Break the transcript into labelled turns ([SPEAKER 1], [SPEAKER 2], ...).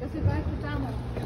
[SPEAKER 1] Das ist weiße Dame.